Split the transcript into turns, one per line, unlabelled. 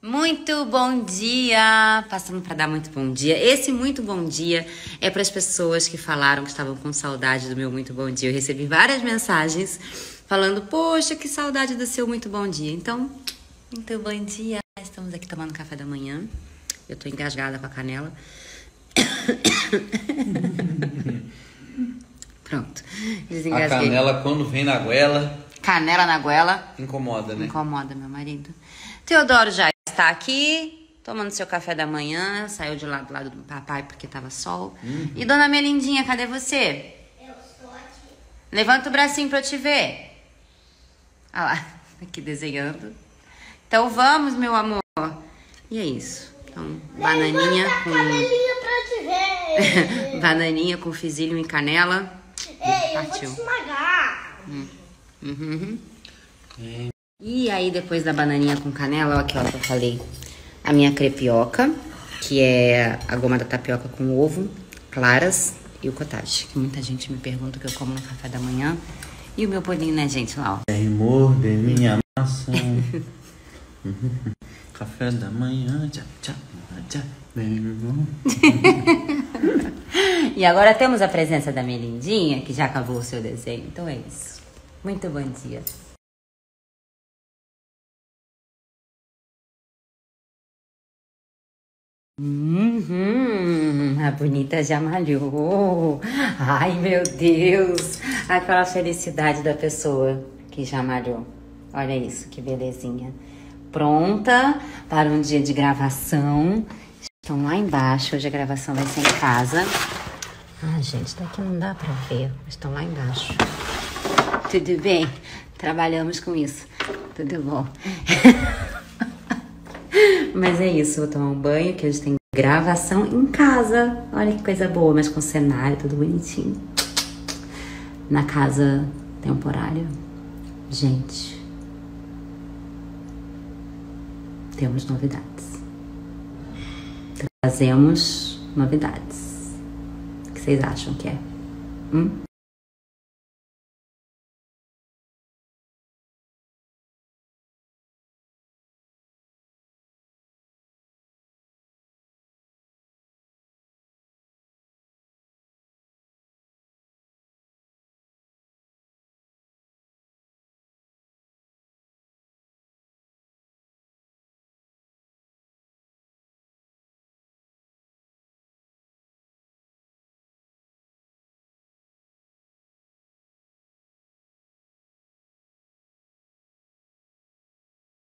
Muito bom dia! Passando para dar muito bom dia. Esse muito bom dia é para as pessoas que falaram que estavam com saudade do meu muito bom dia. Eu recebi várias mensagens falando: Poxa, que saudade do seu muito bom dia. Então, muito bom dia. Estamos aqui tomando café da manhã. Eu tô engasgada com a canela. Pronto.
A canela, quando vem na goela.
Canela na goela.
Incomoda, né?
Incomoda, meu marido. Teodoro já está aqui, tomando seu café da manhã. Saiu de lá do lado do papai porque tava sol.
Uhum.
E dona Melindinha, cadê você?
Eu estou aqui.
Levanta o bracinho pra eu te ver. Ah lá, aqui desenhando. Então vamos, meu amor. E é isso. Então, bananinha
Levanta a
com.
canelinha pra te ver.
bananinha com fisilho e canela.
Ei, eu vou te
Partiu.
esmagar.
Uhum. E aí, depois da bananinha com canela, ó, aqui ó, que eu falei. A minha crepioca, que é a goma da tapioca com ovo, claras e o cottage. Que muita gente me pergunta o que eu como no café da manhã. E o meu bolinho, né, gente? Lá, ó.
Morder minha maçã. Café da manhã, tchá, tchá, tchá.
E agora temos a presença da Melindinha, que já acabou o seu desenho. Então é isso. Muito bom dia. Uhum, a bonita já malhou. Ai, meu Deus. Aquela felicidade da pessoa que já malhou. Olha isso, que belezinha. Pronta para um dia de gravação. Estão lá embaixo. Hoje a gravação vai ser em casa. Ah, gente, daqui não dá pra ver. Estão lá embaixo. Tudo bem? Trabalhamos com isso. Tudo bom. Mas é isso, vou tomar um banho, que hoje tem gravação em casa. Olha que coisa boa, mas com cenário, tudo bonitinho. Na casa temporária. Gente, temos novidades. Trazemos novidades. O que vocês acham que é? Hum?